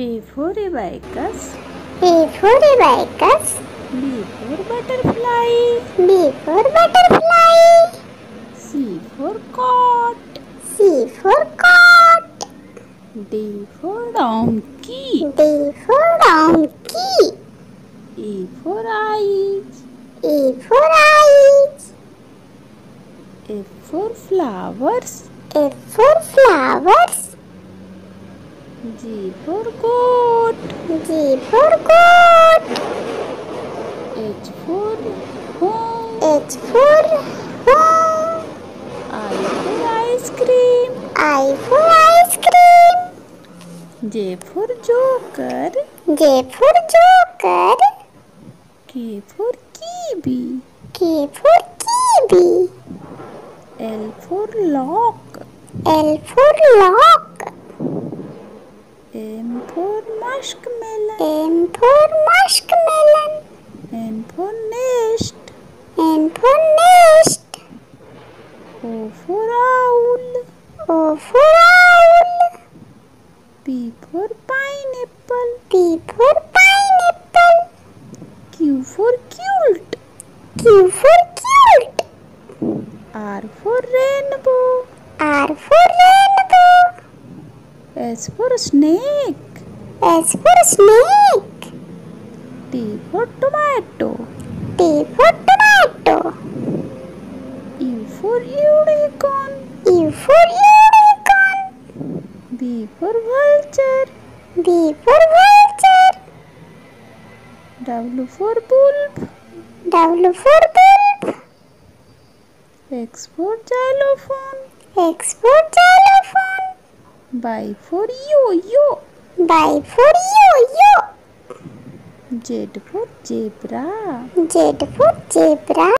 A for abacus. A for abacus. B for butterfly. B for butterfly. C for cot. C for cot. D for donkey. D for donkey. E for eyes. E for eyes. F for flowers. F for flowers. For goat. G for goat. H for home. H for home. I for ice cream. I for ice cream. J for joker. J for joker. K for kiwi. K for kiwi. L for lock. L for lock. M for muskmelon. M for muskmelon. N for nest. N for nest. O for owl. O for owl. P for pineapple. P for pineapple. Q for quilt. Q for quilt. R for rainbow. R for rainbow. S for snake. S for snake. T for tomato. T for tomato. U for unicorn. U for unicorn. V for vulture. V for vulture. W for bulb. W for bulb. X for xylophone. X for xylophone. Bye for yo yo. Bye for yo yo. Z for zebra. Z for zebra.